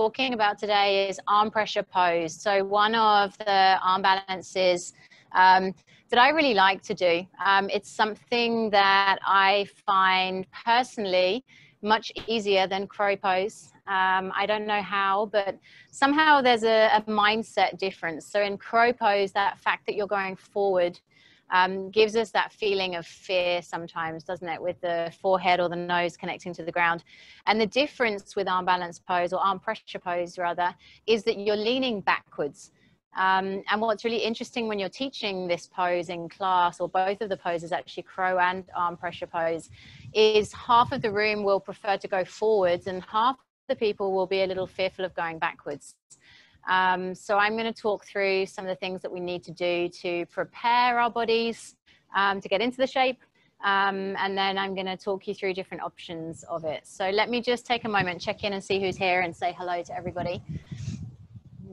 talking about today is arm pressure pose. So one of the arm balances um, that I really like to do. Um, it's something that I find personally much easier than crow pose. Um, I don't know how, but somehow there's a, a, mindset difference. So in crow pose, that fact that you're going forward um, gives us that feeling of fear sometimes, doesn't it? With the forehead or the nose connecting to the ground. And the difference with arm balance pose or arm pressure pose rather, is that you're leaning backwards. Um, and what's really interesting when you're teaching this pose in class, or both of the poses, actually crow and arm pressure pose, is half of the room will prefer to go forwards and half the people will be a little fearful of going backwards. Um, so I'm going to talk through some of the things that we need to do to prepare our bodies um, to get into the shape. Um, and then I'm going to talk you through different options of it. So let me just take a moment, check in and see who's here and say hello to everybody.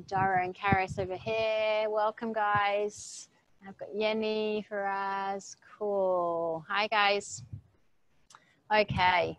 Dara and Karis over here. Welcome, guys. I've got Yenny, Faraz. Cool. Hi, guys. Okay.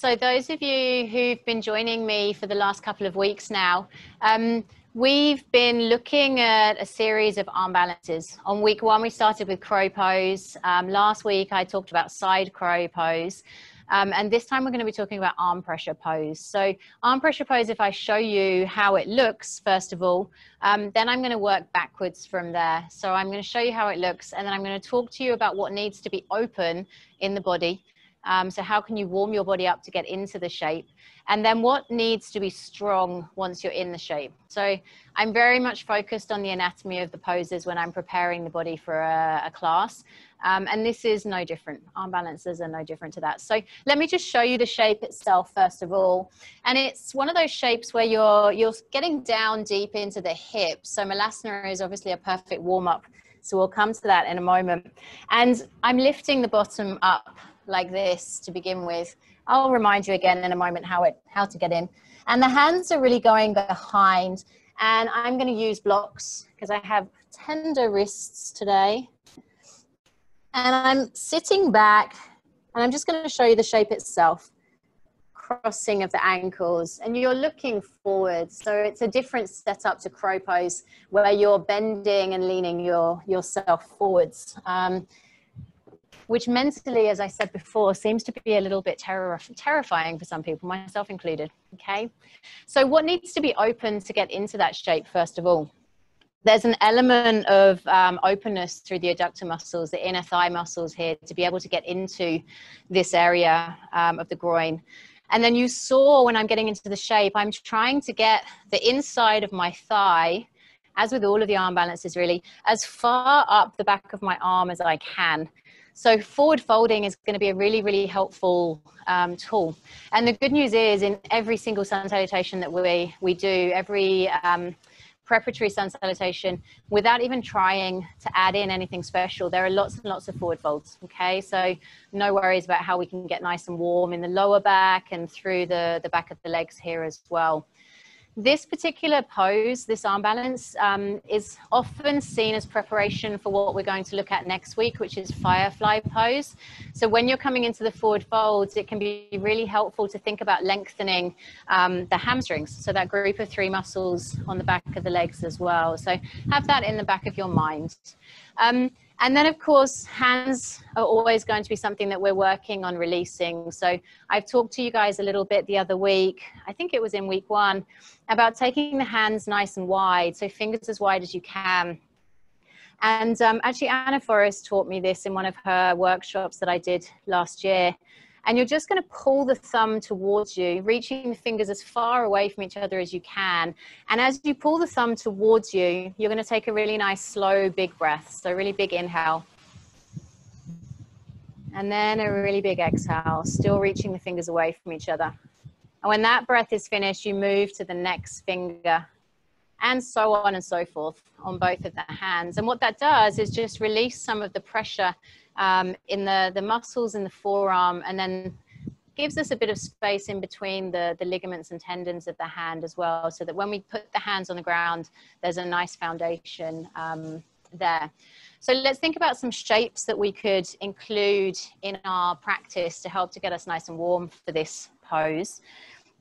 So those of you who've been joining me for the last couple of weeks now, um, we've been looking at a series of arm balances. On week one, we started with crow pose. Um, last week, I talked about side crow pose. Um, and this time we're going to be talking about arm pressure pose. So arm pressure pose, if I show you how it looks, first of all, um, then I'm going to work backwards from there. So I'm going to show you how it looks, and then I'm going to talk to you about what needs to be open in the body. Um, so how can you warm your body up to get into the shape? And then what needs to be strong once you're in the shape? So I'm very much focused on the anatomy of the poses when I'm preparing the body for a, a class. Um, and this is no different. Arm balances are no different to that. So let me just show you the shape itself first of all. And it's one of those shapes where you're, you're getting down deep into the hips. So Malasana is obviously a perfect warm up. So we'll come to that in a moment. And I'm lifting the bottom up like this to begin with. I'll remind you again in a moment how it how to get in. And the hands are really going behind. And I'm going to use blocks because I have tender wrists today. And I'm sitting back and I'm just going to show you the shape itself. Crossing of the ankles and you're looking forward. So it's a different setup to crow pose where you're bending and leaning your, yourself forwards. Um, which mentally, as I said before, seems to be a little bit terrifying for some people, myself included. Okay. So, what needs to be open to get into that shape, first of all? There's an element of um, openness through the adductor muscles, the inner thigh muscles here, to be able to get into this area um, of the groin. And then you saw when I'm getting into the shape, I'm trying to get the inside of my thigh, as with all of the arm balances really, as far up the back of my arm as I can. So forward folding is going to be a really, really helpful um, tool. And the good news is in every single sun salutation that we, we do, every um, preparatory sun salutation, without even trying to add in anything special, there are lots and lots of forward folds, okay? So no worries about how we can get nice and warm in the lower back and through the, the back of the legs here as well. This particular pose, this arm balance, um, is often seen as preparation for what we're going to look at next week, which is firefly pose. So when you're coming into the forward folds, it can be really helpful to think about lengthening um, the hamstrings. So that group of three muscles on the back of the legs as well. So have that in the back of your mind. Um, and then, of course, hands are always going to be something that we're working on releasing. So I've talked to you guys a little bit the other week, I think it was in week one, about taking the hands nice and wide, so fingers as wide as you can. And um, actually, Ana Forrest taught me this in one of her workshops that I did last year. And you're just going to pull the thumb towards you, reaching the fingers as far away from each other as you can. And as you pull the thumb towards you, you're going to take a really nice, slow, big breath. So, really big inhale. And then a really big exhale, still reaching the fingers away from each other. And when that breath is finished, you move to the next finger and so on and so forth on both of the hands. And what that does is just release some of the pressure um, in the, the muscles in the forearm and then gives us a bit of space in between the, the ligaments and tendons of the hand as well so that when we put the hands on the ground there's a nice foundation um, there. So let's think about some shapes that we could include in our practice to help to get us nice and warm for this pose.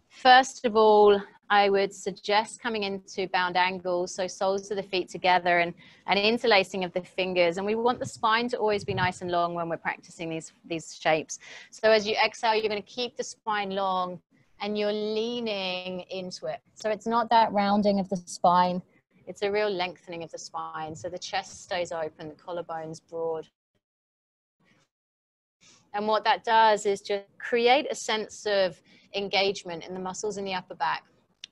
First of all, I would suggest coming into bound angles, so soles of the feet together and, and interlacing of the fingers. And we want the spine to always be nice and long when we're practicing these, these shapes. So as you exhale, you're going to keep the spine long and you're leaning into it. So it's not that rounding of the spine, it's a real lengthening of the spine. So the chest stays open, the collarbone's broad. And what that does is just create a sense of engagement in the muscles in the upper back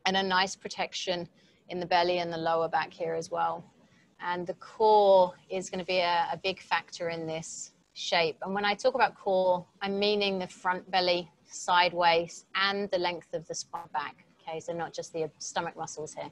and a nice protection in the belly and the lower back here as well. And the core is going to be a, a big factor in this shape. And when I talk about core, I'm meaning the front belly sideways and the length of the spine back. Okay, so not just the stomach muscles here.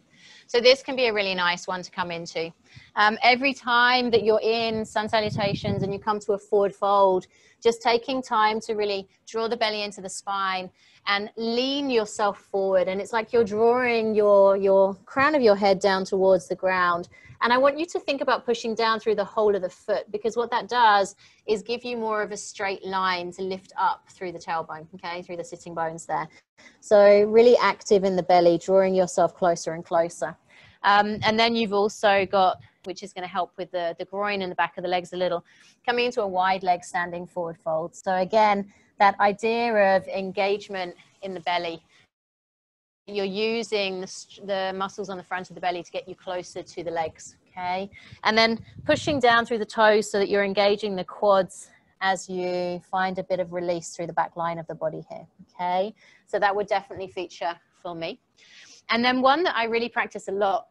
So this can be a really nice one to come into. Um, every time that you're in sun salutations and you come to a forward fold, just taking time to really draw the belly into the spine and lean yourself forward. And it's like you're drawing your, your crown of your head down towards the ground. And I want you to think about pushing down through the whole of the foot because what that does is give you more of a straight line to lift up through the tailbone, okay, through the sitting bones there. So really active in the belly, drawing yourself closer and closer. Um, and then you've also got, which is going to help with the, the groin and the back of the legs a little, coming into a wide leg standing forward fold. So again, that idea of engagement in the belly you're using the, the, muscles on the front of the belly to get you closer to the legs, okay? And then pushing down through the toes so that you're engaging the quads as you find a bit of release through the back line of the body here, okay? So that would definitely feature for me. And then one that I really practice a lot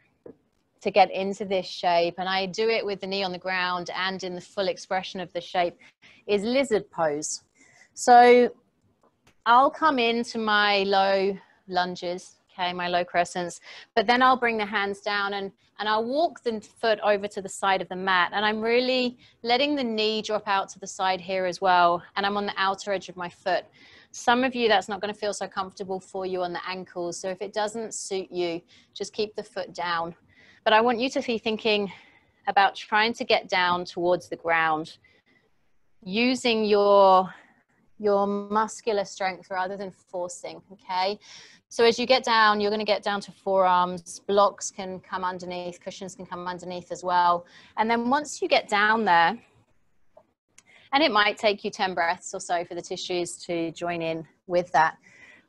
to get into this shape, and I do it with the knee on the ground and in the full expression of the shape, is lizard pose. So I'll come into my low lunges, okay, my low crescents. But then I'll bring the hands down and, and I'll walk the foot over to the side of the mat. And I'm really letting the knee drop out to the side here as well. And I'm on the outer edge of my foot. Some of you, that's not going to feel so comfortable for you on the ankles. So if it doesn't suit you, just keep the foot down. But I want you to be thinking about trying to get down towards the ground using your your muscular strength rather than forcing, okay? So as you get down, you're gonna get down to forearms, blocks can come underneath, cushions can come underneath as well. And then once you get down there, and it might take you 10 breaths or so for the tissues to join in with that.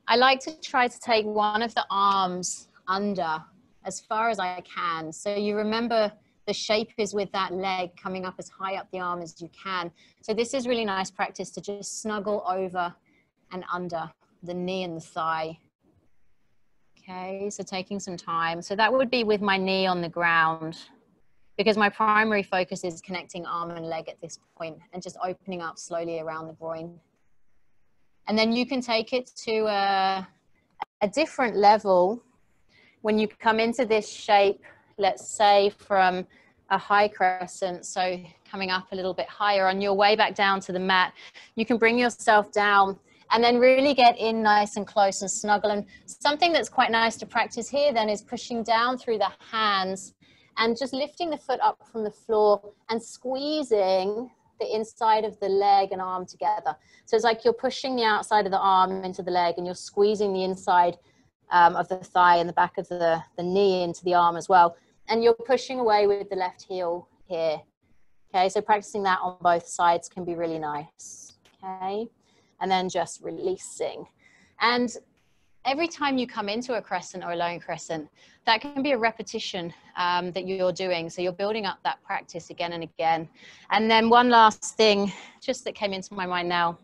I like to try to take one of the arms under as far as I can. So you remember the shape is with that leg coming up as high up the arm as you can. So this is really nice practice to just snuggle over and under the knee and the thigh. Okay, so taking some time. So that would be with my knee on the ground because my primary focus is connecting arm and leg at this point and just opening up slowly around the groin. And then you can take it to a, a different level when you come into this shape let's say from a high crescent, so coming up a little bit higher on your way back down to the mat, you can bring yourself down and then really get in nice and close and snuggle. And something that's quite nice to practice here then is pushing down through the hands and just lifting the foot up from the floor and squeezing the inside of the leg and arm together. So it's like you're pushing the outside of the arm into the leg and you're squeezing the inside um, of the thigh and the back of the, the knee into the arm as well and you're pushing away with the left heel here. Okay, so practicing that on both sides can be really nice. Okay, and then just releasing. And every time you come into a crescent or a lone crescent, that can be a repetition um, that you're doing. So you're building up that practice again and again. And then one last thing, just that came into my mind now.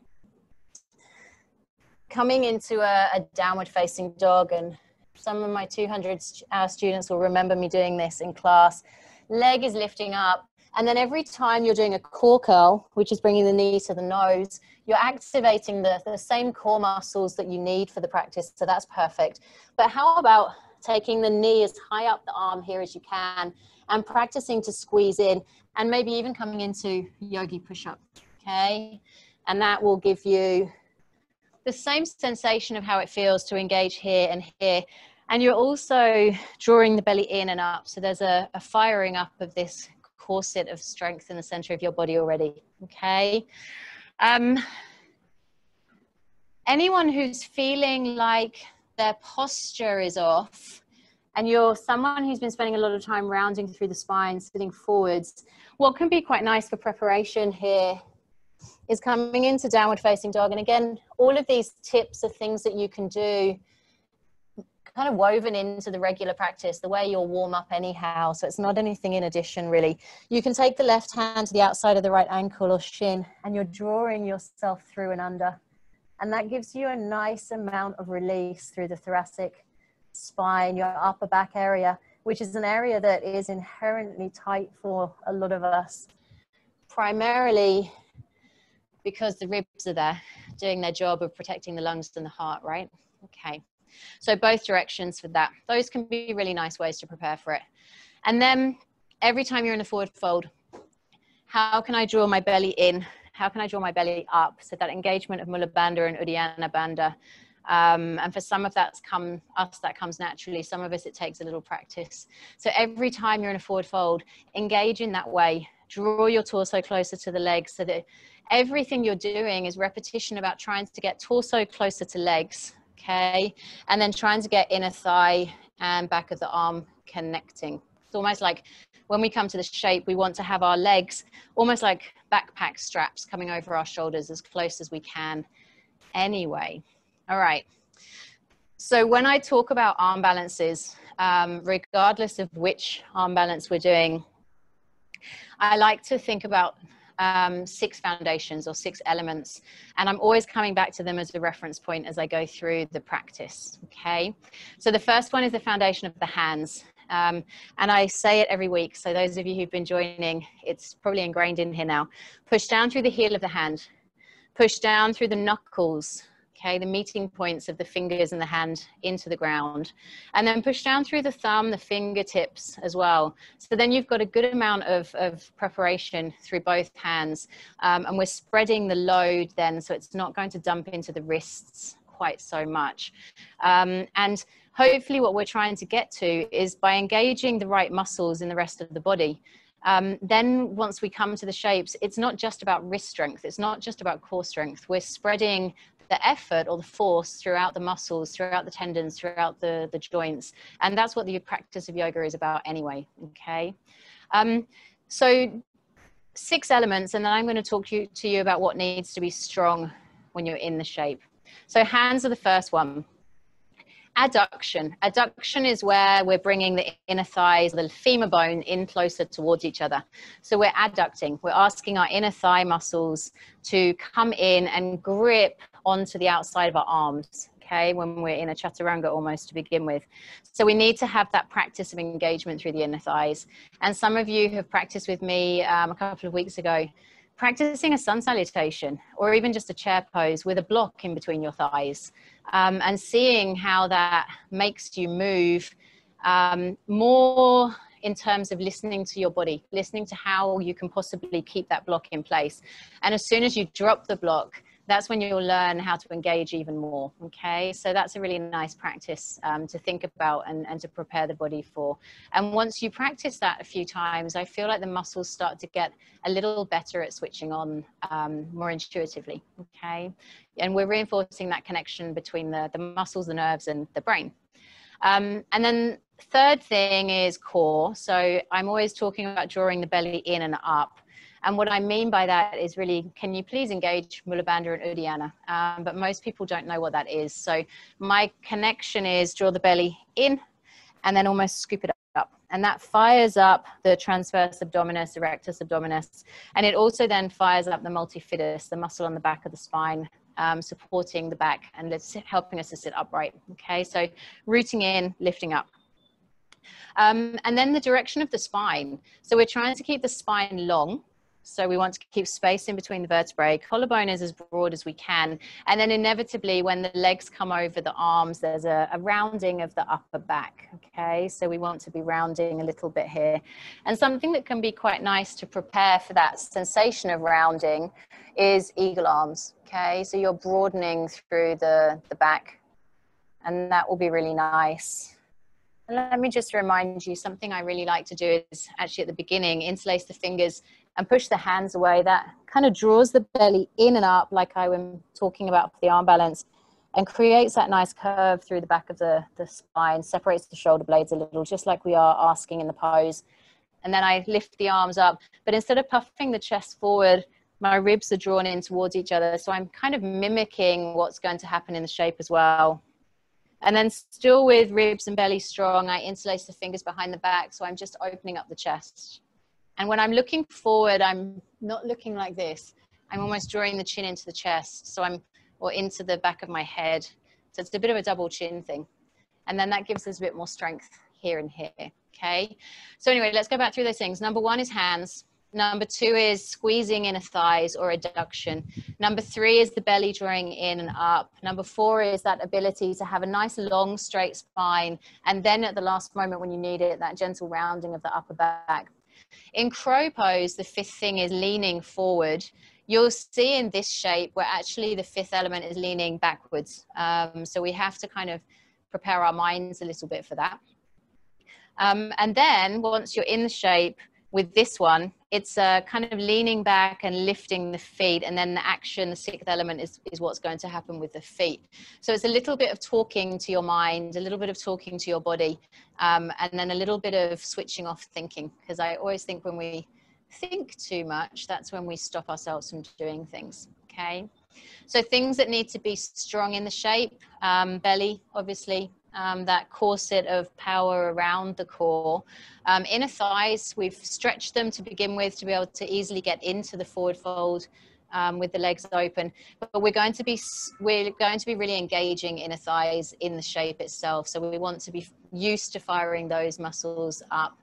Coming into a, a downward facing dog and some of my 200 hour students will remember me doing this in class. Leg is lifting up. And then every time you're doing a core curl, which is bringing the knee to the nose, you're activating the, the same core muscles that you need for the practice. So that's perfect. But how about taking the knee as high up the arm here as you can and practicing to squeeze in and maybe even coming into yogi push up. Okay. And that will give you the same sensation of how it feels to engage here and here and you're also drawing the belly in and up. So there's a, a firing up of this corset of strength in the center of your body already. Okay. Um, anyone who's feeling like their posture is off, and you're someone who's been spending a lot of time rounding through the spine, sitting forwards, what can be quite nice for preparation here is coming into downward facing dog. And again, all of these tips are things that you can do kind of woven into the regular practice, the way you'll warm up anyhow. So it's not anything in addition, really. You can take the left hand to the outside of the right ankle or shin, and you're drawing yourself through and under. And that gives you a nice amount of release through the thoracic spine, your upper back area, which is an area that is inherently tight for a lot of us. Primarily because the ribs are there doing their job of protecting the lungs and the heart, right? Okay. So both directions for that. Those can be really nice ways to prepare for it. And then every time you're in a forward fold, how can I draw my belly in? How can I draw my belly up? So that engagement of Mula Bandha and Uddiyana Bandha um, and for some of that's come us that comes naturally. Some of us it takes a little practice. So every time you're in a forward fold, engage in that way. Draw your torso closer to the legs so that everything you're doing is repetition about trying to get torso closer to legs. Okay, and then trying to get inner thigh and back of the arm connecting. It's almost like when we come to the shape, we want to have our legs almost like backpack straps coming over our shoulders as close as we can anyway. All right. So when I talk about arm balances, um, regardless of which arm balance we're doing, I like to think about um, six foundations or six elements, and I'm always coming back to them as a reference point as I go through the practice. Okay, so the first one is the foundation of the hands, um, and I say it every week. So those of you who've been joining, it's probably ingrained in here now. Push down through the heel of the hand, push down through the knuckles, okay, the meeting points of the fingers and the hand into the ground. And then push down through the thumb, the fingertips as well. So then you've got a good amount of, of preparation through both hands. Um, and we're spreading the load then, so it's not going to dump into the wrists quite so much. Um, and hopefully what we're trying to get to is by engaging the right muscles in the rest of the body, um, then once we come to the shapes, it's not just about wrist strength. It's not just about core strength. We're spreading the effort or the force throughout the muscles, throughout the tendons, throughout the, the joints. And that's what the practice of yoga is about anyway, okay? Um, so six elements, and then I'm gonna talk to you, to you about what needs to be strong when you're in the shape. So hands are the first one. Adduction. Adduction is where we're bringing the inner thighs, the femur bone in closer towards each other. So we're adducting. We're asking our inner thigh muscles to come in and grip onto the outside of our arms okay, when we're in a chaturanga almost to begin with. So we need to have that practice of engagement through the inner thighs. And some of you have practiced with me um, a couple of weeks ago, practicing a sun salutation or even just a chair pose with a block in between your thighs um, and seeing how that makes you move um, more in terms of listening to your body, listening to how you can possibly keep that block in place. And as soon as you drop the block, that's when you'll learn how to engage even more. Okay, so that's a really nice practice um, to think about and, and to prepare the body for. And once you practice that a few times, I feel like the muscles start to get a little better at switching on um, more intuitively. Okay, and we're reinforcing that connection between the, the muscles, the nerves, and the brain. Um, and then third thing is core. So I'm always talking about drawing the belly in and up. And what I mean by that is really, can you please engage Mula Bandha and Uddiyana? Um, but most people don't know what that is. So my connection is draw the belly in and then almost scoop it up. And that fires up the transverse abdominis, the rectus abdominis. And it also then fires up the multifidus, the muscle on the back of the spine, um, supporting the back and helping us to sit upright. Okay, so rooting in, lifting up. Um, and then the direction of the spine. So we're trying to keep the spine long so we want to keep space in between the vertebrae. Collarbone is as broad as we can. And then inevitably, when the legs come over the arms, there's a, a, rounding of the upper back. Okay, so we want to be rounding a little bit here. And something that can be quite nice to prepare for that sensation of rounding is eagle arms. Okay, so you're broadening through the, the back, and that will be really nice. let me just remind you something I really like to do is actually at the beginning interlace the fingers and push the hands away. That kind of draws the belly in and up, like I was talking about for the arm balance, and creates that nice curve through the back of the, the spine, separates the shoulder blades a little, just like we are asking in the pose. And then I lift the arms up, but instead of puffing the chest forward, my ribs are drawn in towards each other. So I'm kind of mimicking what's going to happen in the shape as well. And then still with ribs and belly strong, I interlace the fingers behind the back. So I'm just opening up the chest. And when I'm looking forward, I'm not looking like this. I'm almost drawing the chin into the chest. So I'm, or into the back of my head. So it's a bit of a double chin thing. And then that gives us a bit more strength here and here. Okay. So anyway, let's go back through those things. Number one is hands. Number two is squeezing inner thighs or adduction. Number three is the belly drawing in and up. Number four is that ability to have a nice long straight spine. And then at the last moment when you need it, that gentle rounding of the upper back. In crow pose, the fifth thing is leaning forward. You'll see in this shape where actually the fifth element is leaning backwards. Um, so we have to kind of prepare our minds a little bit for that. Um, and then once you're in the shape, with this one, it's uh, kind of leaning back and lifting the feet, and then the action, the sixth element, is, is what's going to happen with the feet. So it's a little bit of talking to your mind, a little bit of talking to your body, um, and then a little bit of switching off thinking. Because I always think when we think too much, that's when we stop ourselves from doing things. Okay. So things that need to be strong in the shape, um, belly, obviously, um, that corset of power around the core. Um, inner thighs, we've stretched them to begin with to be able to easily get into the forward fold um, with the legs open. But we're going to be we're going to be really engaging inner thighs in the shape itself. So we want to be used to firing those muscles up.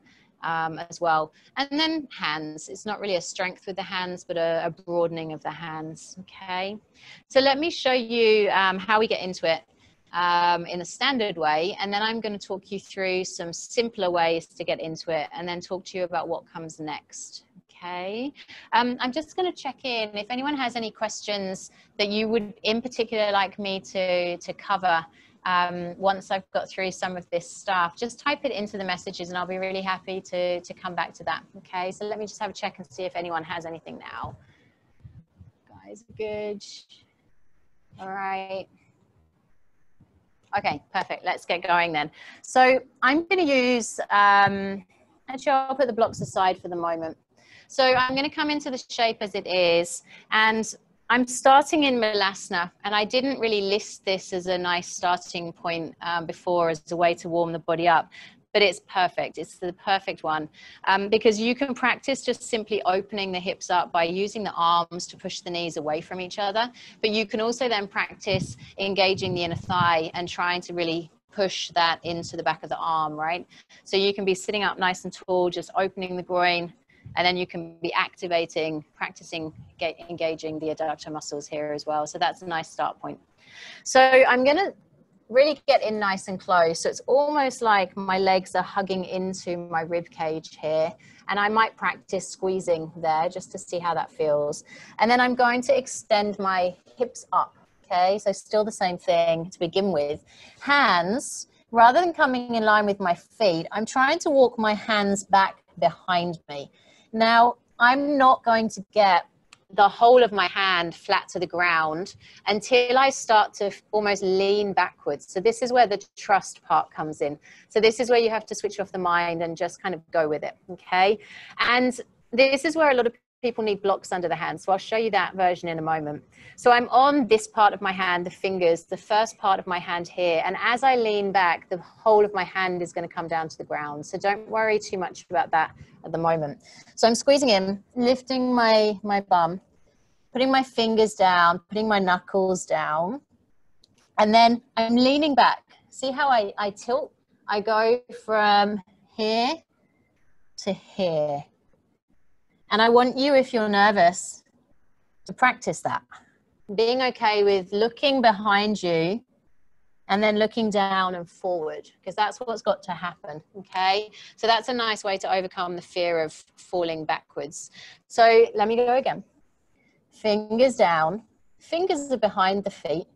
Um, as well. And then hands. It's not really a strength with the hands, but a, a broadening of the hands. Okay. So let me show you um, how we get into it um, in a standard way. And then I'm going to talk you through some simpler ways to get into it and then talk to you about what comes next. Okay. Um, I'm just going to check in if anyone has any questions that you would in particular like me to, to cover um, once I've got through some of this stuff, just type it into the messages and I'll be really happy to, to come back to that. Okay. So let me just have a check and see if anyone has anything now. Guys, good. All right. Okay, perfect. Let's get going then. So I'm going to use, um, actually I'll put the blocks aside for the moment. So I'm going to come into the shape as it is and I'm starting in Malasana and I didn't really list this as a nice starting point um, before as a way to warm the body up but it's perfect. It's the perfect one um, because you can practice just simply opening the hips up by using the arms to push the knees away from each other. But you can also then practice engaging the inner thigh and trying to really push that into the back of the arm, right? So you can be sitting up nice and tall, just opening the groin, and then you can be activating, practicing engaging the adductor muscles here as well. So that's a nice start point. So I'm going to really get in nice and close. So it's almost like my legs are hugging into my rib cage here. And I might practice squeezing there just to see how that feels. And then I'm going to extend my hips up. Okay, so still the same thing to begin with. Hands, rather than coming in line with my feet, I'm trying to walk my hands back behind me. Now, I'm not going to get the whole of my hand flat to the ground until I start to almost lean backwards. So this is where the trust part comes in. So this is where you have to switch off the mind and just kind of go with it. Okay. And this is where a lot of people need blocks under the hand. So I'll show you that version in a moment. So I'm on this part of my hand, the fingers, the first part of my hand here. And as I lean back, the whole of my hand is going to come down to the ground. So don't worry too much about that at the moment. So I'm squeezing in, lifting my, my bum, putting my fingers down, putting my knuckles down. And then I'm leaning back. See how I, I tilt? I go from here to here. And I want you, if you're nervous, to practice that. Being okay with looking behind you and then looking down and forward, because that's what's got to happen. Okay. So that's a nice way to overcome the fear of falling backwards. So let me go again. Fingers down, fingers are behind the feet,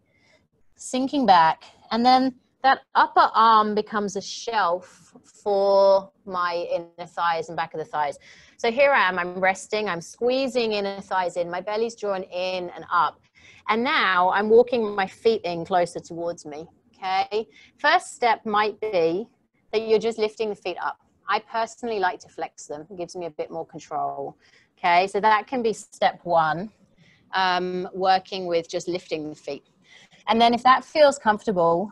sinking back, and then that upper arm becomes a shelf for my inner thighs and back of the thighs. So here I am, I'm resting, I'm squeezing inner thighs in, my belly's drawn in and up. And now I'm walking my feet in closer towards me. Okay. First step might be that you're just lifting the feet up. I personally like to flex them, it gives me a bit more control. Okay. So that can be step one, um, working with just lifting the feet. And then if that feels comfortable,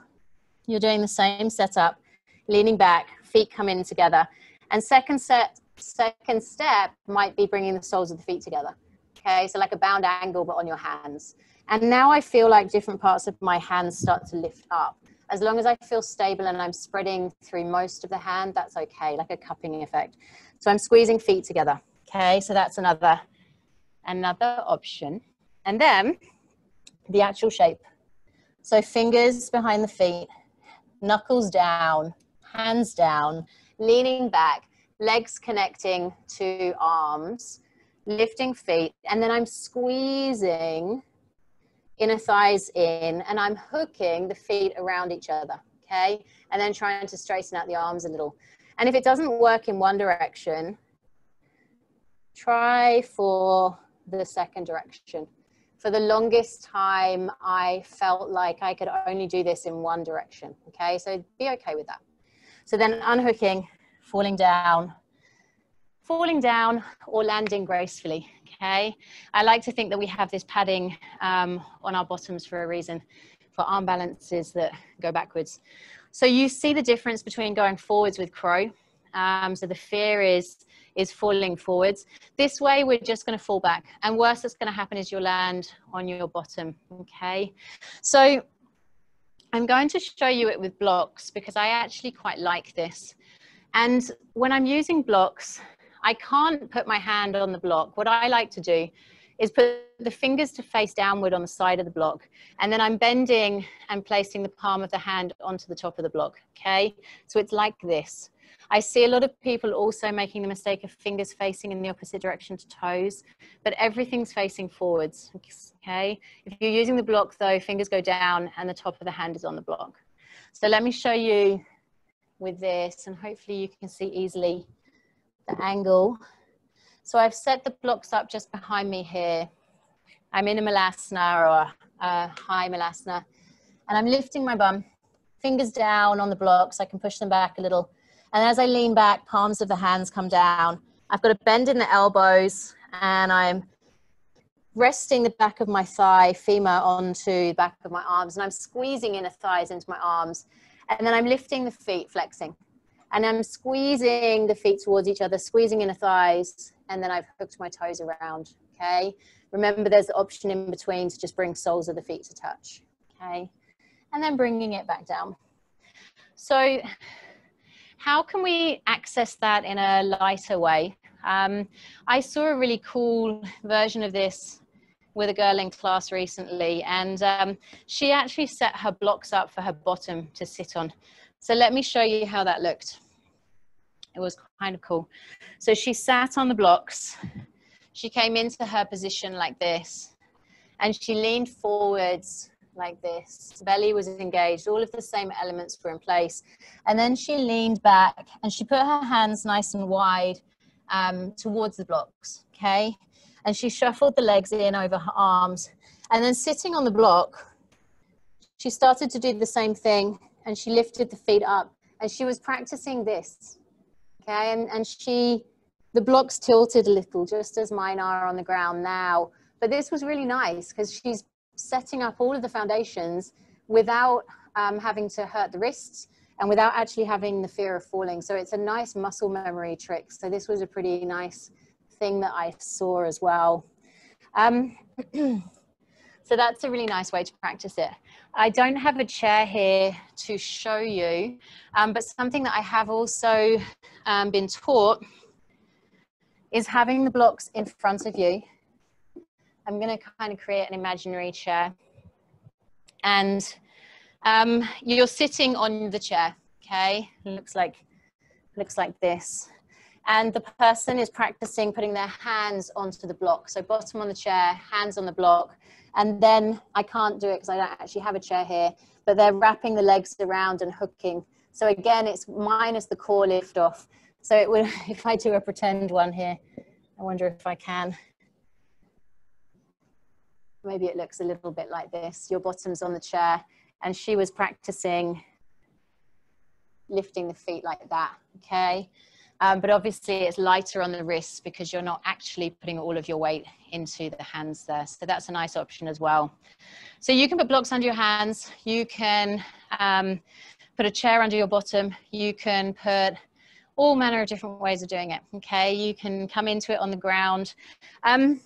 you're doing the same setup, leaning back, feet come in together. And second set, second step might be bringing the soles of the feet together. Okay, so like a bound angle, but on your hands. And now I feel like different parts of my hands start to lift up. As long as I feel stable and I'm spreading through most of the hand, that's okay, like a cupping effect. So I'm squeezing feet together. Okay, so that's another another option. And then the actual shape. So fingers behind the feet, knuckles down, hands down, leaning back, legs connecting to arms, lifting feet, and then I'm squeezing inner thighs in and I'm hooking the feet around each other, okay? And then trying to straighten out the arms a little. And if it doesn't work in one direction, try for the second direction for the longest time, I felt like I could only do this in one direction. Okay, so be okay with that. So then unhooking, falling down, falling down or landing gracefully. Okay, I like to think that we have this padding um, on our bottoms for a reason, for arm balances that go backwards. So you see the difference between going forwards with crow. Um, so the fear is is falling forwards. This way, we're just going to fall back. And worst that's going to happen is you'll land on your bottom. Okay. So I'm going to show you it with blocks because I actually quite like this. And when I'm using blocks, I can't put my hand on the block. What I like to do is put the fingers to face downward on the side of the block. And then I'm bending and placing the palm of the hand onto the top of the block. Okay. So it's like this. I see a lot of people also making the mistake of fingers facing in the opposite direction to toes, but everything's facing forwards, okay? If you're using the block though, fingers go down and the top of the hand is on the block. So let me show you with this and hopefully you can see easily the angle. So I've set the blocks up just behind me here. I'm in a malasana or a high malasana and I'm lifting my bum, fingers down on the blocks. I can push them back a little and as I lean back, palms of the hands come down. I've got a bend in the elbows and I'm resting the back of my thigh, femur onto the back of my arms, and I'm squeezing inner thighs into my arms. And then I'm lifting the feet, flexing. And I'm squeezing the feet towards each other, squeezing inner thighs, and then I've hooked my toes around. Okay. Remember, there's the option in between to just bring soles of the feet to touch. Okay. And then bringing it back down. So how can we access that in a lighter way? Um, I saw a really cool version of this with a girl in class recently, and um, she actually set her blocks up for her bottom to sit on. So let me show you how that looked. It was kind of cool. So she sat on the blocks. She came into her position like this, and she leaned forwards like this. Belly was engaged. All of the same elements were in place. And then she leaned back and she put her hands nice and wide um, towards the blocks. Okay. And she shuffled the legs in over her arms. And then sitting on the block, she started to do the same thing and she lifted the feet up and she was practicing this. Okay. And, and she, the blocks tilted a little, just as mine are on the ground now. But this was really nice because she's setting up all of the foundations without um, having to hurt the wrists and without actually having the fear of falling. So it's a nice muscle memory trick. So this was a pretty nice thing that I saw as well. Um, so that's a really nice way to practice it. I don't have a chair here to show you, um, but something that I have also um, been taught is having the blocks in front of you I'm going to kind of create an imaginary chair. And um, you're sitting on the chair, okay? Looks like, looks like this. And the person is practicing putting their hands onto the block. So bottom on the chair, hands on the block. And then I can't do it because I don't actually have a chair here. but they're wrapping the legs around and hooking. So again, it's minus the core lift off. So it would, if I do a pretend one here, I wonder if I can. Maybe it looks a little bit like this. Your bottom's on the chair and she was practicing lifting the feet like that, okay? Um, but obviously it's lighter on the wrists because you're not actually putting all of your weight into the hands there. So that's a nice option as well. So you can put blocks under your hands. You can um, put a chair under your bottom. You can put all manner of different ways of doing it. Okay, you can come into it on the ground. Um,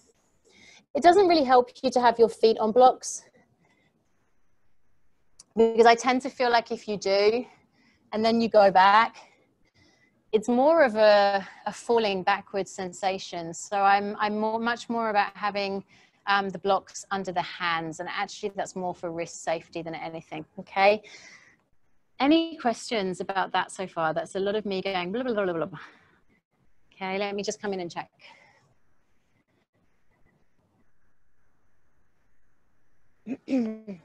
it doesn't really help you to have your feet on blocks because I tend to feel like if you do and then you go back, it's more of a, a falling backwards sensation. So I'm, I'm more, much more about having um, the blocks under the hands and actually that's more for wrist safety than anything, okay? Any questions about that so far? That's a lot of me going blah, blah, blah, blah, blah. Okay, let me just come in and check.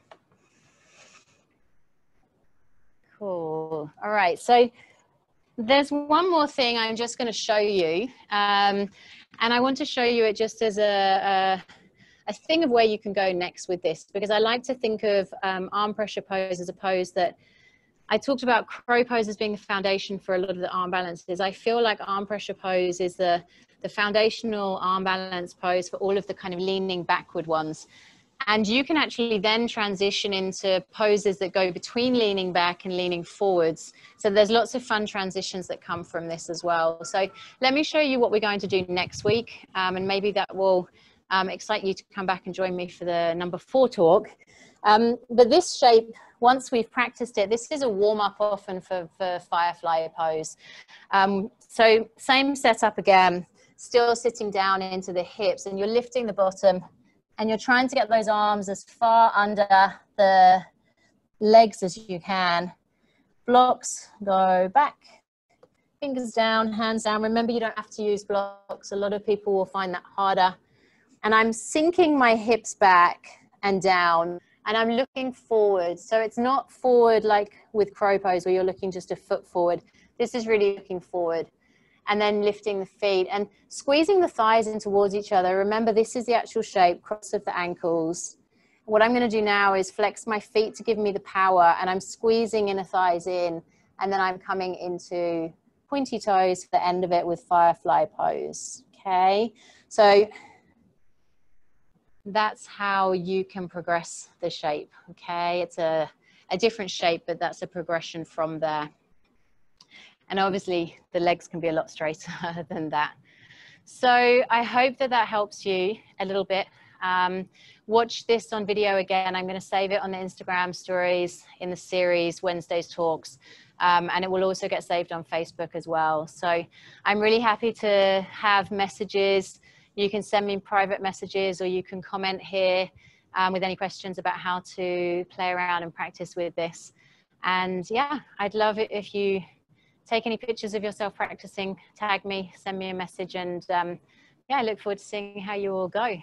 cool. All right, so there's one more thing I'm just going to show you. Um, and I want to show you it just as a, a, a, thing of where you can go next with this, because I like to think of um, arm pressure pose as a pose that I talked about crow pose as being the foundation for a lot of the arm balances. I feel like arm pressure pose is the, the foundational arm balance pose for all of the kind of leaning backward ones. And you can actually then transition into poses that go between leaning back and leaning forwards. So there's lots of fun transitions that come from this as well. So let me show you what we're going to do next week. Um, and maybe that will um, excite you to come back and join me for the number four talk. Um, but this shape, once we've practiced it, this is a warm up often for, for firefly pose. Um, so same setup again, still sitting down into the hips and you're lifting the bottom and you're trying to get those arms as far under the legs as you can. Blocks, go back, fingers down, hands down. Remember, you don't have to use blocks. A lot of people will find that harder. And I'm sinking my hips back and down and I'm looking forward. So it's not forward like with crow pose where you're looking just a foot forward. This is really looking forward and then lifting the feet and squeezing the thighs in towards each other. Remember, this is the actual shape, cross of the ankles. What I'm gonna do now is flex my feet to give me the power and I'm squeezing inner thighs in and then I'm coming into pointy toes for the end of it with firefly pose, okay? So that's how you can progress the shape, okay? It's a, a different shape, but that's a progression from there. And obviously the legs can be a lot straighter than that. So I hope that that helps you a little bit. Um, watch this on video again. I'm going to save it on the Instagram stories in the series Wednesday's talks. Um, and it will also get saved on Facebook as well. So I'm really happy to have messages you can send me private messages or you can comment here um, with any questions about how to play around and practice with this. And yeah, I'd love it if you take any pictures of yourself practicing, tag me, send me a message, and um, yeah, I look forward to seeing how you all go.